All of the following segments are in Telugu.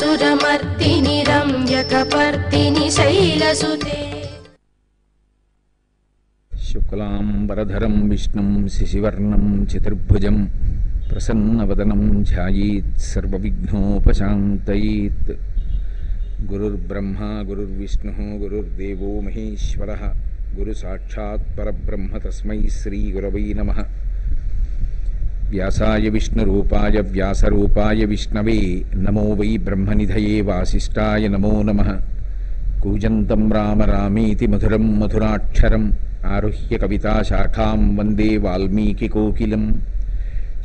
सुरमर्तिनि रम्यकपर्तिनि शैलसुते। शुक्लाम्बरधरं विष्णुं शिशिवर्णं चतुर्भुजं प्रसन्नवदनं ध्यायेत् सर्वविघ्नोपशान्तयेत्। गुरुर्ब्रह्मा गुरुर्विष्णुः गुरुर्देवो महेश्वरः। गुरुसाक्षात् परब्रह्म तस्मै श्रीगुरवै नमः। व्यासा विष्णुरूपाय व्यासूपा विष्णवे। नमो वै ब्रह्म ब्रह्मनिधये वासीय नमो नम। कूजन्तं राम रामीति मधुर मधुराक्षर आरुह्य कविताशाखां वंदे वाल्मीकिकोकिलं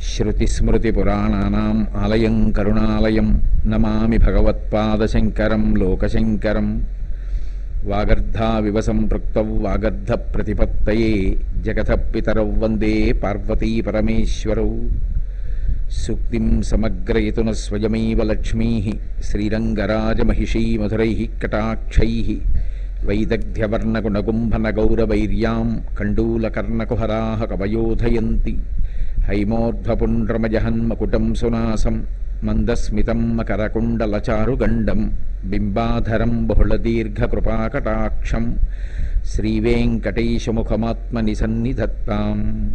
श्रुतिस्मृतिपुराणानाम् आलयं करुणालयं नमामि भगवत्पादशङ्करं लोकशङ्करम्। వాగర్ధావివ సంపృక్తౌ వాగర్ధప్రతిపత్తయే జగతపితరౌ వందే పార్వతీపరమేశ్వరౌ సూక్తిం సమగ్రయతున స్వయమేవ లక్ష్మీ శ్రీరంగరాజమహిషీ మధురై కటాక్షై వైదగ్ధ్యవర్ణగుణగుంభనగౌరవైర్యాం కండూలకర్ణకుహరా కవయోధయంతి హైమోర్ధ్వపుండ్రమజహన్మకుటం సునాసం మందస్మితం మకరకుండలచారుగండం బింబాధరం బహుళదీర్ఘకృపాకటాక్షం శ్రీవేంకటేశముఖమాత్మని సన్నిధత్తాం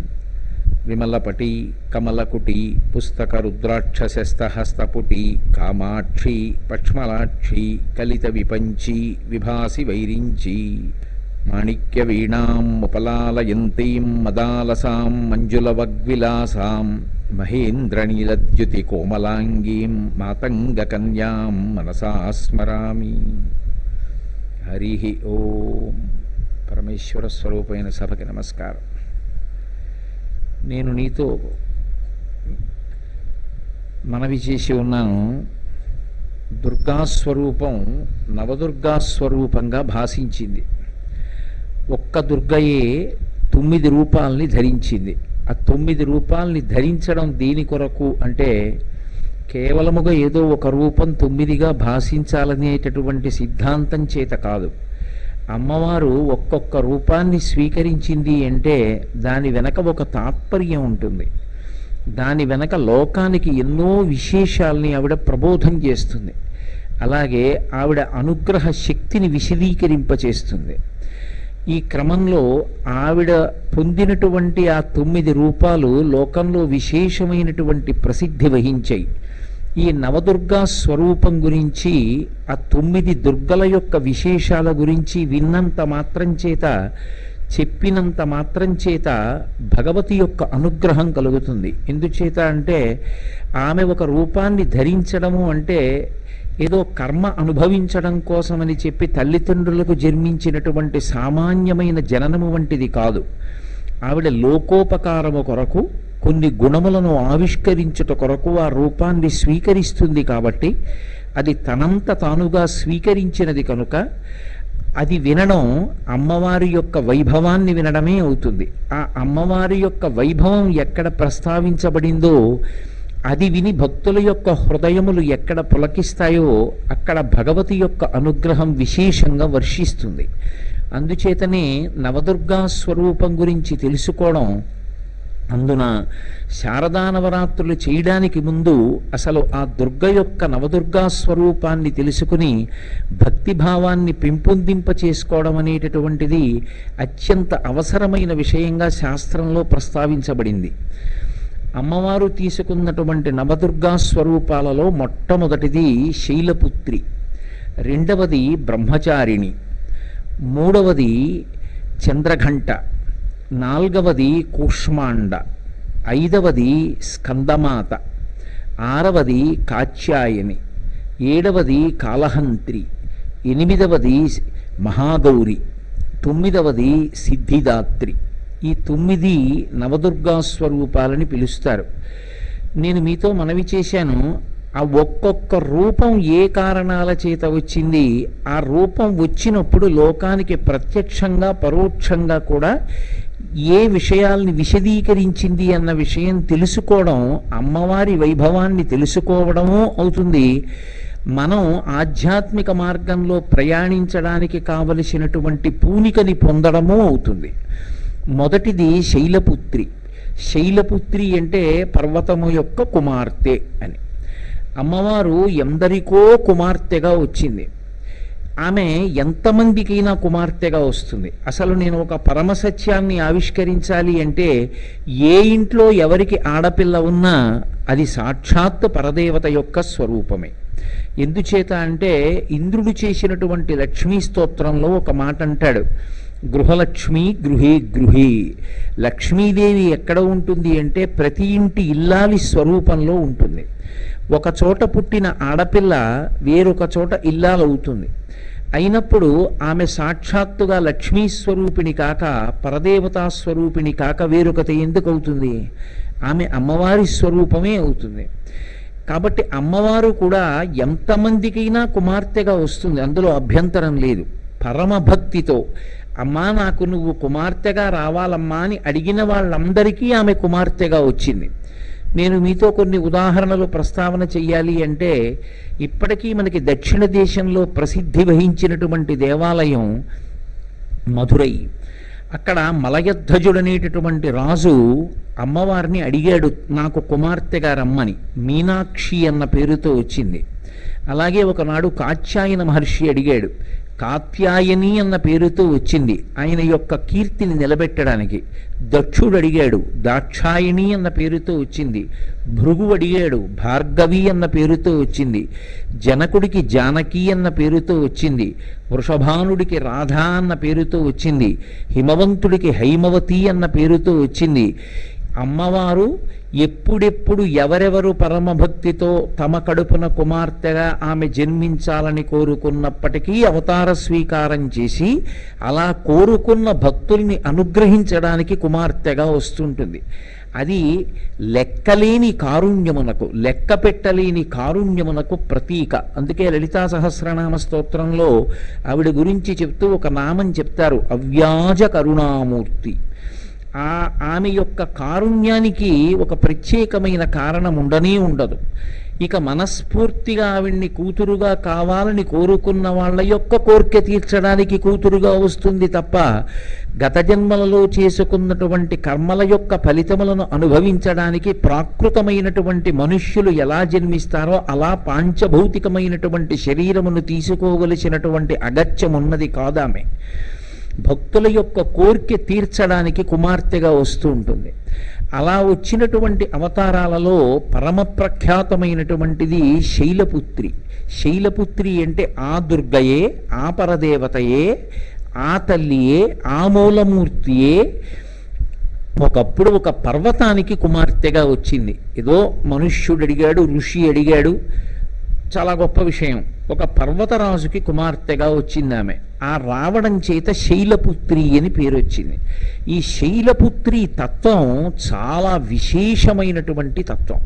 విమలపటి కమలకుటి పుస్తక రుద్రాక్షశస్తహస్తపుటి కామాక్షి పక్ష్మలాక్షి కలిత విపంచి విభాసి వైరించి మాణిక్యవీణాముపలాలయంతీం మదాలసాం మంజులవగ్విలాసాం మహేంద్రనీలద్యుతి కోమలాంగీం మాతంగకన్యాం మనసా స్మరామి హరి ఓం పరమేశ్వర స్వరూపమైన సభకి నమస్కారం। నేను నీతో మనవి చేసి ఉన్నాను। దుర్గాస్వరూపం నవదుర్గాస్వరూపంగా భాషించింది। ఒక్క దుర్గయే తొమ్మిది రూపాలని ధరించింది. ఆ తొమ్మిది రూపాలని ధరించడం దీని కొరకు అంటే కేవలముగా ఏదో ఒక రూపం తొమ్మిదిగా భాషించాలనేటటువంటి సిద్ధాంతం చేత కాదు. అమ్మవారు ఒక్కొక్క రూపాన్ని స్వీకరించింది అంటే దాని వెనక ఒక తాత్పర్యం ఉంటుంది. దాని వెనక లోకానికి ఎన్నో విశేషాల్ని ఆవిడ ప్రబోధం చేస్తుంది. అలాగే ఆవిడ అనుగ్రహ శక్తిని విశదీకరింపచేస్తుంది. ఈ క్రమంలో ఆవిడ పొందినటువంటి ఆ తొమ్మిది రూపాలు లోకంలో విశేషమైనటువంటి ప్రసిద్ధి వహించాయి. ఈ నవదుర్గా స్వరూపం గురించి ఆ తొమ్మిది దుర్గల యొక్క విశేషాల గురించి విన్నంత మాత్రం చేత చెప్పినంత మాత్రం చేత భగవతి యొక్క అనుగ్రహం కలుగుతుంది. ఎందుచేత అంటే ఆమె ఒక రూపాన్ని ధరించడము అంటే ఏదో కర్మ అనుభవించడం కోసమని చెప్పి తల్లిదండ్రులకు జన్మించినటువంటి సామాన్యమైన జననము వంటిది కాదు. ఆవిడ లోకోపకారము కొరకు కొన్ని గుణములను ఆవిష్కరించుట కొరకు ఆ రూపాన్ని స్వీకరిస్తుంది కాబట్టి అది తనంత తానుగా స్వీకరించినది కనుక అది వినడం అమ్మవారి యొక్క వైభవాన్ని వినడమే అవుతుంది. ఆ అమ్మవారి యొక్క వైభవం ఎక్కడ ప్రస్తావించబడిందో అది విని భక్తుల యొక్క హృదయములు ఎక్కడ పులకిస్తాయో అక్కడ భగవతి యొక్క అనుగ్రహం విశేషంగా వర్షిస్తుంది. అందుచేతనే నవదుర్గా స్వరూపం గురించి తెలుసుకోవడం అందున శారదా నవరాత్రులు చేయడానికి ముందు అసలు ఆ దుర్గ యొక్క నవదుర్గా స్వరూపాన్ని తెలుసుకుని భక్తిభావాన్ని పెంపొందింప చేసుకోవడం అనేటటువంటిది అత్యంత అవసరమైన విషయంగా శాస్త్రంలో ప్రస్తావించబడింది. అమ్మవారు తీసుకున్నటువంటి నవదుర్గా స్వరూపాలలో మొట్టమొదటిది శైలపుత్రి రెండవది బ్రహ్మచారిణి మూడవది చంద్రఘంట నాల్గవది కూష్మాండ ఐదవది స్కందమాత ఆరవది కాత్యాయని ఏడవది కాలహంత్రి ఎనిమిదవది మహాగౌరి తొమ్మిదవది సిద్ధిదాత్రి. ఈ తొమ్మిది నవదుర్గా స్వరూపాలని పిలుస్తారు. నేను మీతో మనవి చేశాను ఆ ఒక్కొక్క రూపం ఏ కారణాల చేత వచ్చింది ఆ రూపం వచ్చినప్పుడు లోకానికి ప్రత్యక్షంగా పరోక్షంగా కూడా ఏ విషయాల్ని విశదీకరించింది అన్న విషయం తెలుసుకోవడం అమ్మవారి వైభవాన్ని తెలుసుకోవడము అవుతుంది. మనం ఆధ్యాత్మిక మార్గంలో ప్రయాణించడానికి కావలసినటువంటి పూనికని పొందడము అవుతుంది. మొదటిది శైలపుత్రి. శైలపుత్రి అంటే పర్వతము యొక్క కుమార్తె అని. అమ్మవారు ఎందరికో కుమార్తెగా వచ్చింది. ఆమె ఎంతమందికైనా కుమార్తెగా వస్తుంది. అసలు నేను ఒక పరమసత్యాన్ని ఆవిష్కరించాలి అంటే ఏ ఇంట్లో ఎవరికి ఆడపిల్ల ఉన్నా అది సాక్షాత్ పరదేవత యొక్క స్వరూపమే. ఎందుచేత అంటే ఇంద్రుడు చేసినటువంటి లక్ష్మీ స్తోత్రంలో ఒక మాట అంటాడు గృహలక్ష్మి గృహే గృహే. లక్ష్మీదేవి ఎక్కడ ఉంటుంది అంటే ప్రతి ఇంటి ఇల్లాలి స్వరూపంలో ఉంటుంది. ఒక చోట పుట్టిన ఆడపిల్ల వేరొక చోట ఇల్లాలవుతుంది. అయినప్పుడు ఆమె సాక్షాత్తుగా లక్ష్మీ స్వరూపిణి కాక పరదేవతా స్వరూపిణి కాక వేరొకటి ఎందుకు అవుతుంది ఆమె అమ్మవారి స్వరూపమే అవుతుంది. కాబట్టి అమ్మవారు కూడా ఎంతమందికైనా కుమార్తెగా వస్తుంది. అందులో అభ్యంతరం లేదు. పరమభక్తితో అమ్మా నాకు నువ్వు కుమార్తెగా రావాలమ్మా అని అడిగిన వాళ్ళందరికీ ఆమె కుమార్తెగా వచ్చింది. నేను మీతో కొన్ని ఉదాహరణలు ప్రస్తావన చెయ్యాలి అంటే ఇప్పటికీ మనకి దక్షిణ దేశంలో ప్రసిద్ధి వహించినటువంటి దేవాలయం మధురై. అక్కడ మలయధ్వజుడనేటటువంటి రాజు అమ్మవారిని అడిగాడు నాకు కుమార్తెగా రమ్మని. మీనాక్షి అన్న పేరుతో వచ్చింది. అలాగే ఒకనాడు కాత్యాయన మహర్షి అడిగాడు కాత్యాయని అన్న పేరుతో వచ్చింది. ఆయన యొక్క కీర్తిని నిలబెట్టడానికి దక్షుడు అడిగాడు దాక్షాయణి అన్న పేరుతో వచ్చింది. భృగు అడిగాడు భార్గవి అన్న పేరుతో వచ్చింది. జనకుడికి జానకి అన్న పేరుతో వచ్చింది. వృషభానుడికి రాధా అన్న పేరుతో వచ్చింది. హిమవంతుడికి హైమవతి అన్న పేరుతో వచ్చింది. అమ్మవారు ఎప్పుడెప్పుడు ఎవరెవరు పరమభక్తితో తమ కడుపున కుమార్తెగా ఆమె జన్మించాలని కోరుకున్నప్పటికీ అవతార స్వీకారం చేసి అలా కోరుకున్న భక్తుల్ని అనుగ్రహించడానికి కుమార్తెగా వస్తుంటుంది. అది లెక్కలేని కారుణ్యమునకు లెక్క పెట్టలేని కారుణ్యమునకు ప్రతీక. అందుకే లలితా సహస్రనామ స్తోత్రంలో ఆవిడ గురించి చెప్తూ ఒక నామం చెప్తారు అవ్యాజ కరుణామూర్తి. ఆ ఆమె యొక్క కారుణ్యానికి ఒక ప్రత్యేకమైన కారణం ఉండనే ఉండదు. ఇక మనస్ఫూర్తిగా ఆవిడ్ని కూతురుగా కావాలని కోరుకున్న వాళ్ళ యొక్క కోరిక తీర్చడానికి కూతురుగా వస్తుంది తప్ప గత జన్మలలో చేసుకున్నటువంటి కర్మల యొక్క ఫలితములను అనుభవించడానికి ప్రాకృతమైనటువంటి మనుష్యులు ఎలా జన్మిస్తారో అలా పాంచభౌతికమైనటువంటి శరీరమును తీసుకోవలసినటువంటి అగత్యం ఉన్నది కాదామె. భక్తుల యొక్క కోరిక తీర్చడానికి కుమార్తెగా వస్తూ ఉంటుంది. అలా వచ్చినటువంటి అవతారాలలో పరమ ప్రఖ్యాతమైనటువంటిది శైలపుత్రి. శైలపుత్రి అంటే ఆ దుర్గయే ఆ పరదేవతయే ఆ తల్లియే ఆ మూలమూర్తియే. ఒకప్పుడు ఒక పర్వతానికి కుమార్తెగా వచ్చింది. ఏదో మనుష్యుడు అడిగాడు ఋషి అడిగాడు చాలా గొప్ప విషయం. ఒక పర్వతరాజుకి కుమార్తెగా వచ్చింది ఆమె. ఆ రావడం చేత శైలపుత్రి అని పేరు వచ్చింది. ఈ శైలపుత్రి తత్వం చాలా విశేషమైనటువంటి తత్వం.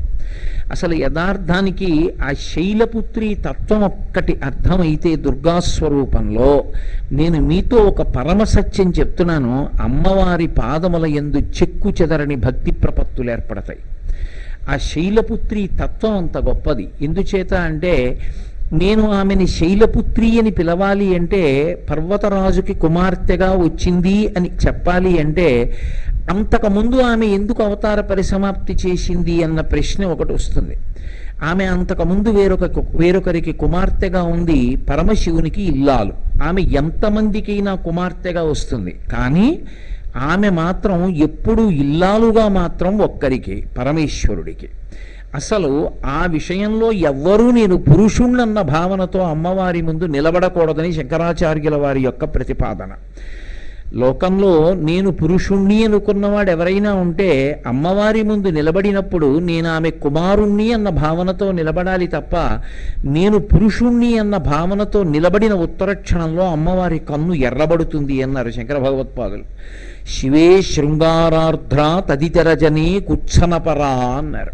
అసలు యథార్థానికి ఆ శైలపుత్రి తత్వం ఒక్కటి అర్థమైతే దుర్గాస్వరూపంలో నేను మీతో ఒక పరమ సత్యం చెప్తున్నాను. అమ్మవారి పాదముల ఎందు చెక్కు చెదరని భక్తి ప్రపత్తులు ఏర్పడతాయి. ఆ శైలపుత్రి తత్వం అంత గొప్పది. ఎందుచేత అంటే నేను ఆమెని శైలపుత్రి అని పిలవాలి అంటే పర్వతరాజుకి కుమార్తెగా వచ్చింది అని చెప్పాలి అంటే అంతకుముందు ఆమె ఎందుకు అవతార పరిసమాప్తి చేసింది అన్న ప్రశ్న ఒకటి వస్తుంది. ఆమె అంతకుముందు వేరొక వేరొకరికి కుమార్తెగా ఉంది పరమశివునికి ఇల్లాలు. ఆమె ఎంతమందికైనా కుమార్తెగా వస్తుంది. కానీ ఆమె మాత్రం ఎప్పుడూ ఇల్లాలుగా మాత్రం ఒక్కరికి పరమేశ్వరుడికి. అసలు ఆ విషయంలో ఎవ్వరూ నేను పురుషుణ్ణన్న భావనతో అమ్మవారి ముందు నిలబడకూడదని శంకరాచార్యుల వారి యొక్క ప్రతిపాదన. లోకంలో నేను పురుషుణ్ణి అనుకున్నవాడు ఎవరైనా ఉంటే అమ్మవారి ముందు నిలబడినప్పుడు నేను ఆమె కుమారుణ్ణి అన్న భావనతో నిలబడాలి తప్ప నేను పురుషుణ్ణి అన్న భావనతో నిలబడిన ఉత్తర క్షణంలో అమ్మవారి కన్ను ఎర్రబడుతుంది అన్నారు శంకర భగవత్పాదులు. శివే శృంగారార్ధ్ర తదితరజనే కుచ్చనపరా అన్నారు.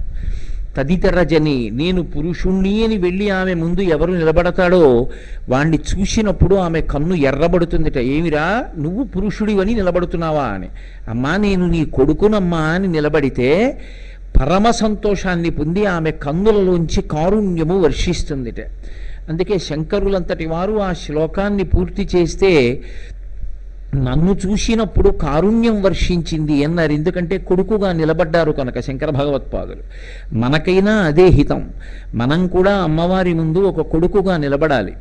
తదితరజని నేను పురుషుణ్ణి అని వెళ్ళి ఆమె ముందు ఎవరు నిలబడతాడో వాణ్ణి చూసినప్పుడు ఆమె కన్ను ఎర్రబడుతుందిట. ఏమిరా? నువ్వు పురుషుడివని నిలబడుతున్నావా అని. అమ్మా నేను నీ కొడుకునమ్మా అని నిలబడితే పరమ సంతోషాన్ని పొంది ఆమె కన్నులలోంచి కారుణ్యము వర్షిస్తుందిట. అందుకే శంకరులంతటి వారు ఆ శ్లోకాన్ని పూర్తి చేస్తే నన్ను చూసినప్పుడు కారుణ్యం వర్షించింది అన్నారు. ఎందుకంటే కొడుకుగా నిలబడ్డారు కనుక శంకర భగవత్పాదులు. మనకైనా అదే హితం. మనం కూడా అమ్మవారి ముందు ఒక కొడుకుగా నిలబడాలి.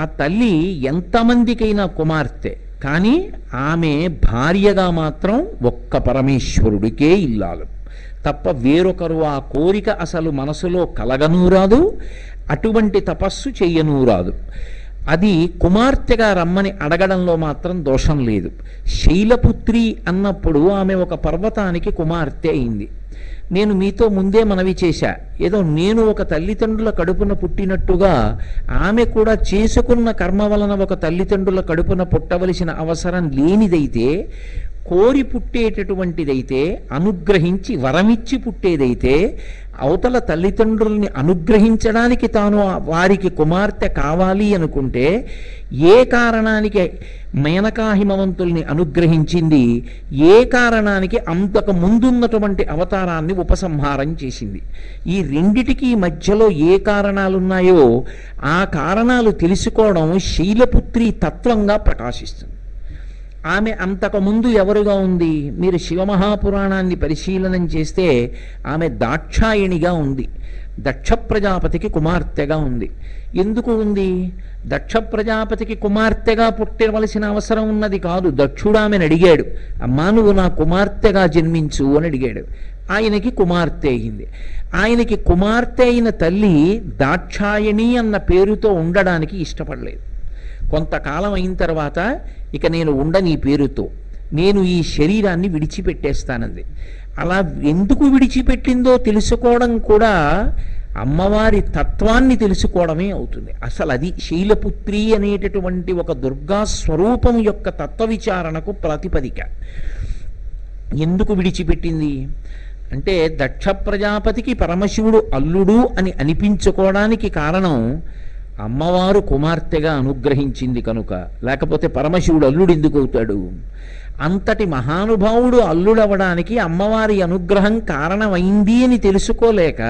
ఆ తల్లి ఎంతమందికైనా కుమార్తె. కానీ ఆమె భార్యగా మాత్రం ఒక్క పరమేశ్వరుడికే ఇల్లాలు. తప్ప వేరొకరు ఆ కోరిక అసలు మనసులో కలగనూ రాదు అటువంటి తపస్సు చేయనూ రాదు అది కుమార్తెగా రమ్మని అడగడంలో మాత్రం దోషం లేదు. శైలపుత్రి అన్నప్పుడు ఆమె ఒక పర్వతానికి కుమార్తె అయింది. నేను మీతో ముందే మనవి చేశా. ఏదో నేను ఒక తల్లిదండ్రుల కడుపున పుట్టినట్టుగా ఆమె కూడా చేసుకున్న కర్మ వలన ఒక తల్లిదండ్రుల కడుపున పుట్టవలసిన అవసరం లేనిదైతే కోరి పుట్టేటటువంటిదైతే అనుగ్రహించి వరమిచ్చి పుట్టేదైతే అవతల తల్లిదండ్రుల్ని అనుగ్రహించడానికి తాను వారికి కుమార్తె కావాలి అనుకుంటే ఏ కారణానికి మేనకాహిమవంతుల్ని అనుగ్రహించింది ఏ కారణానికి అంతకు ముందున్నటువంటి అవతారాన్ని ఉపసంహారం చేసింది. ఈ రెండిటికి మధ్యలో ఏ కారణాలున్నాయో ఆ కారణాలు తెలుసుకోవడం శైలపుత్రి తత్వంగా ప్రకాశిస్తుంది. ఆమె అంతకుముందు ఎవరుగా ఉంది? మీరు శివమహాపురాణాన్ని పరిశీలనం చేస్తే ఆమె దాక్షాయణిగా ఉంది. దక్ష ప్రజాపతికి కుమార్తెగా ఉంది. ఎందుకు ఉంది? దక్ష ప్రజాపతికి కుమార్తెగా పుట్టవలసిన అవసరం ఉన్నది కాదు. దక్షుడు ఆమెను అడిగాడు. అమ్మా నువ్వు నా కుమార్తెగా జన్మించు అని అడిగాడు. ఆయనకి కుమార్తె అయింది. ఆయనకి కుమార్తె అయిన తల్లి దాక్షాయణి అన్న పేరుతో ఉండడానికి ఇష్టపడలేదు. కొంతకాలం అయిన తర్వాత ఇక నేను ఉండని పేరుతో. నేను ఈ శరీరాన్ని విడిచిపెట్టేస్తానంది. అలా ఎందుకు విడిచిపెట్టిందో తెలుసుకోవడం కూడా అమ్మవారి తత్వాన్ని తెలుసుకోవడమే అవుతుంది. అసలు అది శైలపుత్రి అనేటటువంటి ఒక దుర్గా స్వరూపం యొక్క తత్వ విచారణకు ప్రాతిపదిక. ఎందుకు విడిచిపెట్టింది? అంటే దక్ష ప్రజాపతికి పరమశివుడు అల్లుడు అని అనిపించుకోవడానికి కారణం అమ్మవారు కుమార్తెగా అనుగ్రహించింది కనుక లేకపోతే పరమశివుడు అల్లుడు ఎందుకు అవుతాడు? అంతటి మహానుభావుడు అల్లుడవడానికి అమ్మవారి అనుగ్రహం కారణమైంది అని తెలుసుకోలేక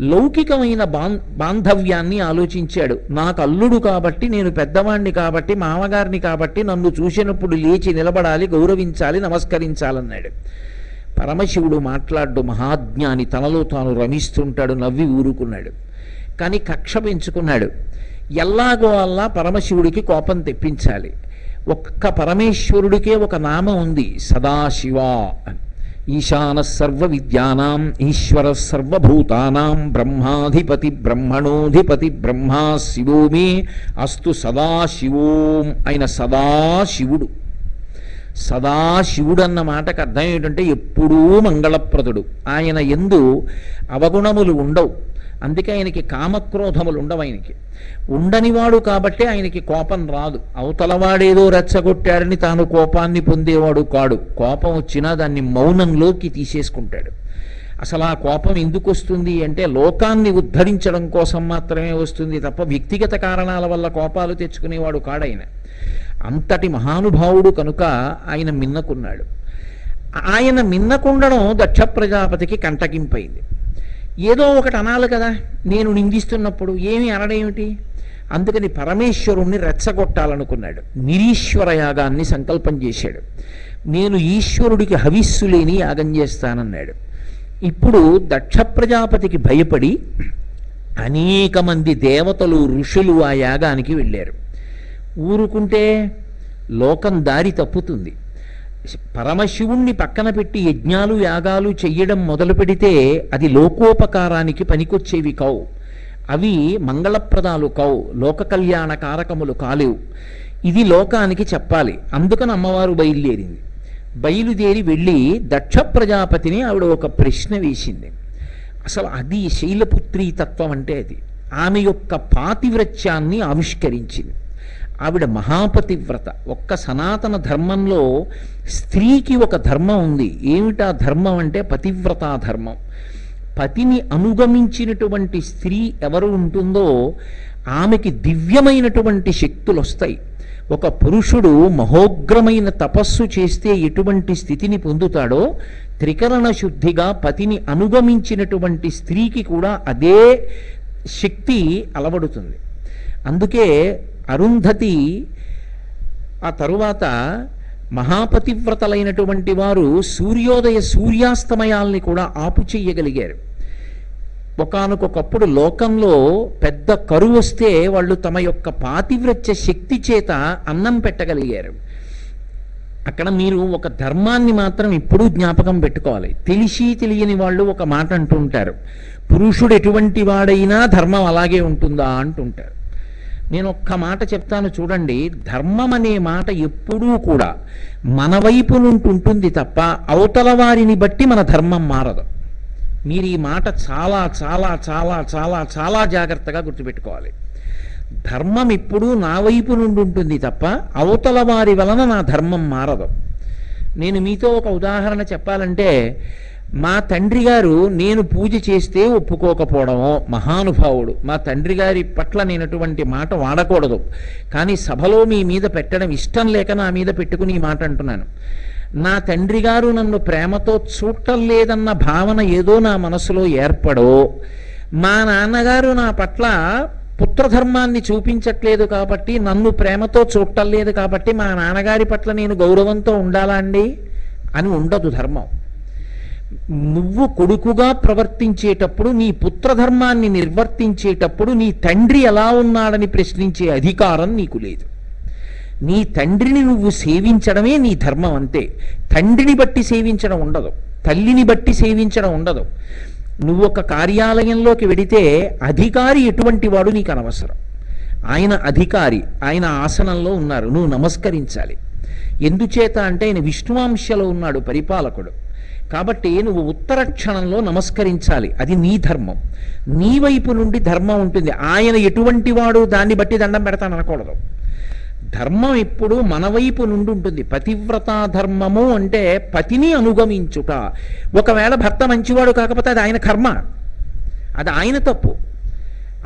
లౌకికమైన బాం బాంధవ్యాన్ని ఆలోచించాడు. నాకు అల్లుడు కాబట్టి నేను పెద్దవాణ్ణి కాబట్టి మామగారిని కాబట్టి నన్ను చూసినప్పుడు లేచి నిలబడాలి గౌరవించాలి నమస్కరించాలన్నాడు. పరమశివుడు మాట్లాడు మహాజ్ఞాని తనలో తాను రమిస్తుంటాడు నవ్వి ఊరుకున్నాడు. కానీ కక్ష పెంచుకున్నాడు ఎల్లాగో అల్లా పరమశివుడికి కోపం తెప్పించాలి. ఒక్క పరమేశ్వరుడికే ఒక నామం ఉంది సదాశివ అని. ఈశాన సర్వ విద్యానాం ఈశ్వర సర్వభూతానాం బ్రహ్మాధిపతి బ్రహ్మణోధిపతి బ్రహ్మా శివోమి అస్తు సదాశివోం ఆయన సదాశివుడు. సదాశివుడు అన్న మాటకు అర్థం ఏంటంటే ఎప్పుడూ మంగళప్రదుడు. ఆయన ఎందు అవగుణములు ఉండవు. అందుకే ఆయనకి కామక్రోధములు ఉండవు ఆయనకి. ఉండనివాడు కాబట్టి ఆయనకి కోపం రాదు. అవతలవాడేదో రెచ్చగొట్టాడని తాను కోపాన్ని పొందేవాడు కాడు. కోపం వచ్చినా దాన్ని మౌనంలోకి తీసేసుకుంటాడు. అసలు ఆ కోపం ఎందుకు వస్తుంది అంటే లోకాన్ని ఉద్ధరించడం కోసం మాత్రమే వస్తుంది తప్ప వ్యక్తిగత కారణాల వల్ల కోపాలు తెచ్చుకునేవాడు కాడైన. అంతటి మహానుభావుడు కనుక ఆయన మిన్నకున్నాడు. ఆయన మిన్నకుండడం దక్ష ప్రజాపతికి కంటకింపైంది ఏదో ఒకటి అనాలి కదా. నేను నిందిస్తున్నప్పుడు ఏమి అనడేమిటి అందుకని పరమేశ్వరుణ్ణి రెచ్చగొట్టాలనుకున్నాడు. నిరీశ్వర యాగాన్ని సంకల్పం చేశాడు. నేను ఈశ్వరుడికి హవిస్సు లేని యాగం చేస్తానన్నాడు. ఇప్పుడు దక్ష ప్రజాపతికి భయపడి అనేక మంది దేవతలు ఋషులు ఆ యాగానికి వెళ్ళారు. ఊరుకుంటే లోకం దారి తప్పుతుంది. పరమశివుణ్ణి పక్కన పెట్టి యజ్ఞాలు యాగాలు చెయ్యడం మొదలు పెడితే అది లోకోపకారానికి పనికొచ్చేవి కావు. అవి మంగళప్రదాలు కావు లోక కళ్యాణ కారకములు కాలేవు. ఇది లోకానికి చెప్పాలి. అందుకని అమ్మవారు బయలుదేరింది. బయలుదేరి వెళ్ళి దక్ష ప్రజాపతిని ఆవిడ ఒక ప్రశ్న వేసింది. అసలు అది శైలపుత్రి తత్వం అంటే అది. ఆమె యొక్క పాతివ్రత్యాన్ని ఆవిష్కరించింది. ఆవిడ మహాపతివ్రత. ఒక్క సనాతన ధర్మంలో స్త్రీకి ఒక ధర్మం ఉంది. ఏమిటా ధర్మం అంటే పతివ్రతా ధర్మం. పతిని అనుగమించినటువంటి స్త్రీ ఎవరు ఉంటుందో ఆమెకి దివ్యమైనటువంటి శక్తులు వస్తాయి ఒక పురుషుడు మహోగ్రమైన తపస్సు చేస్తే ఎటువంటి స్థితిని పొందుతాడో త్రికరణ శుద్ధిగా పతిని అనుగమించినటువంటి స్త్రీకి కూడా అదే శక్తి అలవడుతుంది. అందుకే అరుంధతి ఆ తరువాత మహాపతివ్రతలైనటువంటి వారు సూర్యోదయ సూర్యాస్తమయాల్ని కూడా ఆపు చెయ్యగలిగారు. ఒకానొకప్పుడు లోకంలో పెద్ద కరువు వస్తే వాళ్ళు తమ యొక్క పాతివ్రత్య శక్తి చేత అన్నం పెట్టగలిగారు. అక్కడ మీరు ఒక ధర్మాన్ని మాత్రం ఎప్పుడూ జ్ఞాపకం పెట్టుకోవాలి. తెలిసి తెలియని వాళ్ళు ఒక మాట అంటుంటారు పురుషుడు ఎటువంటి వాడైనా ధర్మం అలాగే ఉంటుందా అంటుంటారు. నేను ఒక్క మాట చెప్తాను చూడండి. ధర్మం అనే మాట ఎప్పుడూ కూడా మన వైపు నుండి ఉంటుంది తప్ప అవతల వారిని బట్టి మన ధర్మం మారదు. మీరు ఈ మాట చాలా చాలా చాలా చాలా చాలా జాగ్రత్తగా గుర్తుపెట్టుకోవాలి. ధర్మం ఎప్పుడూ నా వైపు నుండి ఉంటుంది తప్ప అవతల వారి వలన నా ధర్మం మారదు. నేను మీతో ఒక ఉదాహరణ చెప్పాలంటే మా తండ్రి గారు నేను పూజ చేస్తే ఒప్పుకోకపోవడమో మహానుభావుడు. మా తండ్రి గారి పట్ల నేను అటువంటి మాట వాడకూడదు. కానీ సభలో మీ మీద పెట్టడం ఇష్టం లేక నా మీద పెట్టుకుని ఈ మాట అంటున్నాను. నా తండ్రి గారు నన్ను ప్రేమతో చూడటం లేదన్న భావన ఏదో నా మనసులో ఏర్పడో మా నాన్నగారు నా పట్ల పుత్రధర్మాన్ని చూపించట్లేదు కాబట్టి నన్ను ప్రేమతో చూడటం లేదు కాబట్టి మా నాన్నగారి పట్ల నేను గౌరవంతో ఉండాలా అండి? అని ఉండదు ధర్మం. నువ్వు కొడుకుగా ప్రవర్తించేటప్పుడు నీ పుత్రధర్మాన్ని నిర్వర్తించేటప్పుడు నీ తండ్రి ఎలా ఉన్నాడని ప్రశ్నించే అధికారం నీకు లేదు. నీ తండ్రిని నువ్వు సేవించడమే నీ ధర్మం అంతే. తండ్రిని బట్టి సేవించడం ఉండదు. తల్లిని బట్టి సేవించడం ఉండదు. నువ్వు ఒక కార్యాలయంలోకి వెడితే అధికారి ఎటువంటి వాడు నీకు అనవసరం. ఆయన అధికారి ఆయన ఆసనంలో ఉన్నారు. నువ్వు నమస్కరించాలి. ఎందుచేత అంటే ఆయన విష్ణువాంశలో ఉన్నాడు పరిపాలకుడు. కాబట్టి నువ్వు ఉత్తర క్షణంలో నమస్కరించాలి. అది నీ ధర్మం. నీ వైపు నుండి ధర్మం ఉంటుంది. ఆయన ఎటువంటి వాడు దాన్ని బట్టి దండం పెడతాను అనకూడదు. ధర్మం ఎప్పుడు మన వైపు నుండి ఉంటుంది. పతివ్రత ధర్మము అంటే పతిని అనుగమించుట. ఒకవేళ భర్త మంచివాడు కాకపోతే అది ఆయన కర్మ. అది ఆయన తప్పు.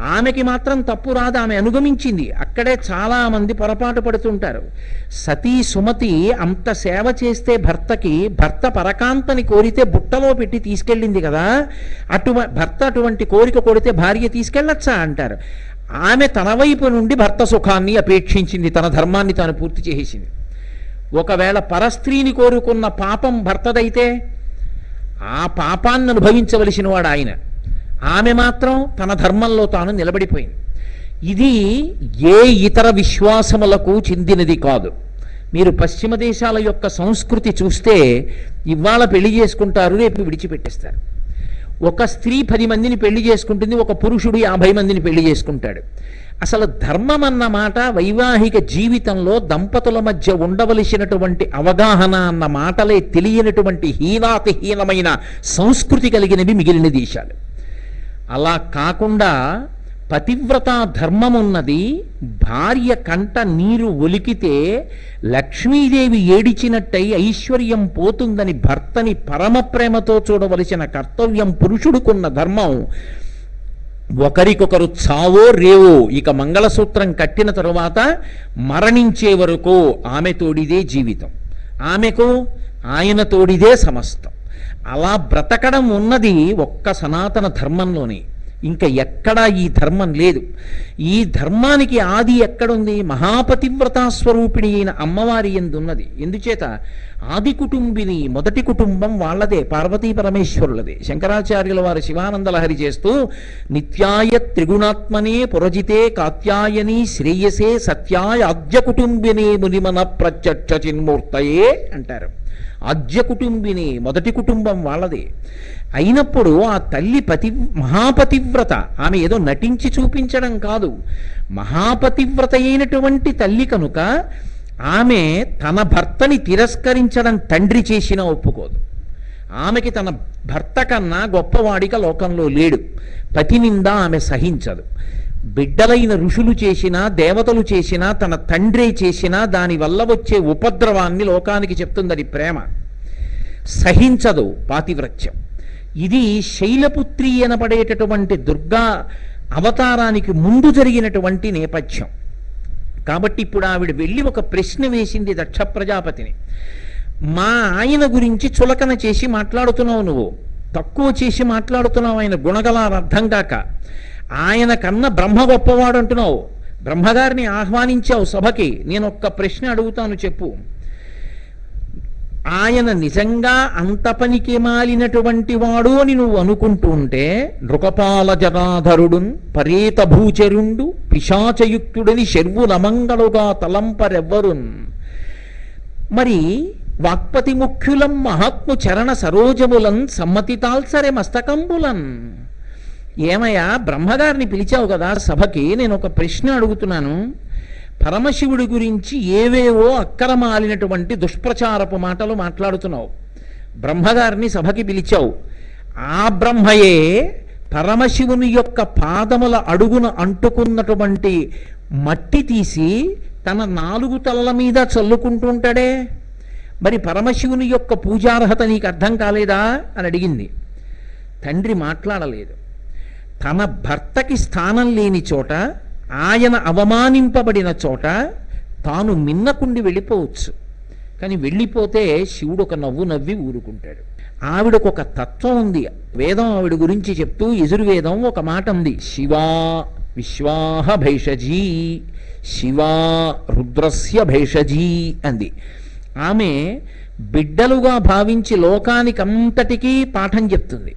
ఆమెకి మాత్రం తప్పు రాదు ఆమె అనుగమించింది. అక్కడే చాలామంది పొరపాటు పడుతుంటారు. సతీ సుమతి అంత సేవ చేస్తే భర్తకి భర్త పరకాంతని కోరితే బుట్టలో పెట్టి తీసుకెళ్ళింది కదా అటు భర్త అటువంటి కోరిక కొడితే భార్య తీసుకెళ్ళచ్చా అంటారు. ఆమె తన వైపు నుండి భర్త సుఖాన్ని అపేక్షించింది తన ధర్మాన్ని తాను పూర్తి చేసింది ఒకవేళ పరస్త్రీని కోరుకున్న పాపం భర్తదైతే ఆ పాపాన్ని అనుభవించవలసిన వాడు ఆయన. ఆమె మాత్రం తన ధర్మంలో తాను నిలబడిపోయింది. ఇది ఏ ఇతర విశ్వాసములకు చెందినది కాదు. మీరు పశ్చిమ దేశాల యొక్క సంస్కృతి చూస్తే ఇవాళ పెళ్ళి చేసుకుంటారు రేపు విడిచిపెట్టేస్తారు. ఒక స్త్రీ పది మందిని పెళ్ళి చేసుకుంటుంది ఒక పురుషుడు యాభై మందిని పెళ్ళి చేసుకుంటాడు. అసలు ధర్మం అన్న మాట వైవాహిక జీవితంలో దంపతుల మధ్య ఉండవలసినటువంటి అవగాహన అన్న మాటలే తెలియనటువంటి హీనాతిహీనమైన సంస్కృతి కలిగినవి మిగిలిన దేశాలు. అలా కాకుండా పతివ్రత ధర్మమున్నది భార్య కంట నీరు ఒలికితే లక్ష్మీదేవి ఏడిచినట్టయి ఐశ్వర్యం పోతుందని భర్తని పరమ ప్రేమతో చూడవలసిన కర్తవ్యం పురుషుడుకున్న ధర్మం. ఒకరికొకరు చావో రేవో ఇక మంగళసూత్రం కట్టిన తరువాత మరణించే వరకు ఆమె తోడిదే జీవితం. ఆమెకు ఆయన తోడిదే సమస్తం. అలా బ్రతకడం ఉన్నది ఒక్క సనాతన ధర్మంలోనే. ఇంకా ఎక్కడా ఈ ధర్మం లేదు. ఈ ధర్మానికి ఆది ఎక్కడుంది? మహాపతివ్రతాస్వరూపిణి అయిన అమ్మవారి ఎందున్నది? ఎందుచేత? ఆది కుటుంబిని మొదటి కుటుంబం వాళ్ళదే పార్వతీ పరమేశ్వరులదే. శంకరాచార్యుల వారు శివానందలహరి చేస్తూ నిత్యాయ త్రిగుణాత్మనే పురజితే కాత్యాయని శ్రేయసే సత్యాయ ఆద్య కుటుంబిని మునిమన ప్రత్యక్ష చిన్మూర్తయే అంటారు. ఆద్య కుటుంబిని మొదటి కుటుంబం వాళ్ళదే. అయినప్పుడు ఆ తల్లి పతి మహాపతివ్రత. ఆమె ఏదో నటించి చూపించడం కాదు. మహాపతివ్రత అయినటువంటి తల్లి కనుక ఆమె తన భర్తని తిరస్కరించడం తండ్రి చేసినా ఒప్పుకోదు. ఆమెకి తన భర్త కన్నా గొప్పవాడిక లోకంలో లేడు. పతి నింద ఆమె సహించదు. బిడ్డలైన ఋషులు చేసినా దేవతలు చేసినా తన తండ్రే చేసినా దానివల్ల వచ్చే ఉపద్రవాన్ని లోకానికి చెప్తుందని ప్రేమ. సహించదు పాతివ్రత్యం. ఇది శైలపుత్రి అనబడేటటువంటి దుర్గా అవతారానికి ముందు జరిగినటువంటి నేపథ్యం. కాబట్టి ఇప్పుడు ఆవిడ వెళ్ళి ఒక ప్రశ్న వేసింది దక్ష ప్రజాపతిని మా ఆయన గురించి చులకన చేసి మాట్లాడుతున్నావు నువ్వు. తక్కువ చేసి మాట్లాడుతున్నావు ఆయన గుణగలాలు అర్థం కాక. ఆయన కన్నా బ్రహ్మ గొప్పవాడు అంటున్నావు. బ్రహ్మగారిని ఆహ్వానించావు సభకి. నేను ఒక్క ప్రశ్న అడుగుతాను చెప్పు. ఆయన నిజంగా అంత పనికి మాలినటువంటి వాడు అని నువ్వు అనుకుంటూ ఉంటే నృకపాల జనాధరుడున్ పరేతభూచరుండు పిశాచయుక్తుడని శర్వులమంగళుగా తలంపరెవ్వరున్. మరి వాక్పతి ముఖ్యులం మహాత్ము చరణ సరోజములం సమ్మతితాల్సరే మస్తకంబులం. ఏమయ్యా బ్రహ్మగారిని పిలిచావు కదా సభకి నేను ఒక ప్రశ్న అడుగుతున్నాను. పరమశివుడి గురించి ఏవేవో అక్కరమాలినటువంటి దుష్ప్రచారపు మాటలు మాట్లాడుతున్నావు. బ్రహ్మగారిని సభకి పిలిచావు. ఆ బ్రహ్మయే పరమశివుని యొక్క పాదముల అడుగున అంటుకున్నటువంటి మట్టి తీసి తన నాలుగు తలల మీద చల్లుకుంటూ ఉంటాడే. మరి పరమశివుని యొక్క పూజార్హత నీకు అర్థం కాలేదా అని అడిగింది. తండ్రి మాట్లాడలేదు. తన భర్తకి స్థానం లేని చోట ఆయన అవమానింపబడిన చోట తాను మిన్నకుండి వెళ్ళిపోవచ్చు. కానీ వెళ్ళిపోతే శివుడు ఒక నవ్వు నవ్వి ఊరుకుంటాడు. ఆవిడకు ఒక తత్వం ఉంది. వేదం ఆవిడ గురించి చెప్తూ యజుర్వేదం ఒక మాట ఉంది శివా విశ్వాహ భైషజీ శివా రుద్రస్య భైషజీ అంది. ఆమె బిడ్డలుగా భావించి లోకానికంతటికీ పాఠం చెప్తుంది.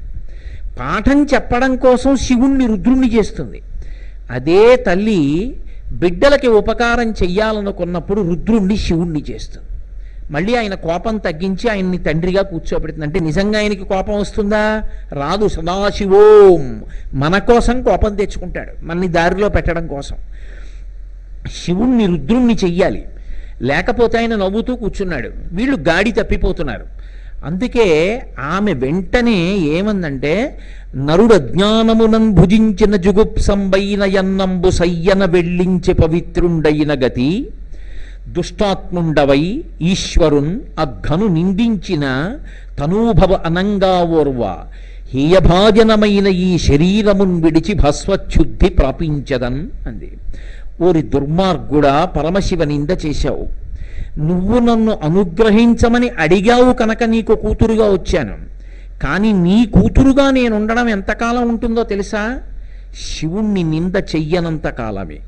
పాఠం చెప్పడం కోసం శివుణ్ణి రుద్రుణ్ణి చేస్తుంది. అదే తల్లి బిడ్డలకి ఉపకారం చెయ్యాలనుకున్నప్పుడు రుద్రుణ్ణి శివుణ్ణి చేస్తుంది. మళ్ళీ ఆయన కోపం తగ్గించి ఆయన్ని తండ్రిగా కూర్చోబెడుతుంది. అంటే నిజంగా ఆయనకి కోపం వస్తుందా? రాదు. సదాశివోం. మన కోసం కోపం తెచ్చుకుంటాడు. మనని దారిలో పెట్టడం కోసం. శివుణ్ణి రుద్రుణ్ణి చెయ్యాలి. లేకపోతే ఆయన నవ్వుతూ కూర్చున్నాడు. వీళ్ళు గాడి తప్పిపోతున్నారు. అందుకే ఆమె వెంటనే ఏమందంటే నరుడు అజ్ఞానమునం భుజించిన జుగుప్సంబైన యన్నంబు సయ్యన వెళ్ళించి పవిత్రుండైన గతి దుష్టాత్ముండవై ఈశ్వరున్ అఘను నిందించిన తనూభవ అనంగా ఓర్వ హేయభాజనమైన ఈ శరీరమున్ విడిచి భస్వచ్ఛుద్ధి ప్రాపించదన్ అంది. ఓరి దుర్మార్గుడా పరమశివ నింద చేశావు. నువ్వు నన్ను అనుగ్రహించమని అడిగావు కనుక నీకు కూతురుగా వచ్చాను. కానీ నీ కూతురుగా నేను ఉండడం ఎంతకాలం ఉంటుందో తెలుసా? శివుణ్ణి నింద చెయ్యనంత కాలమే.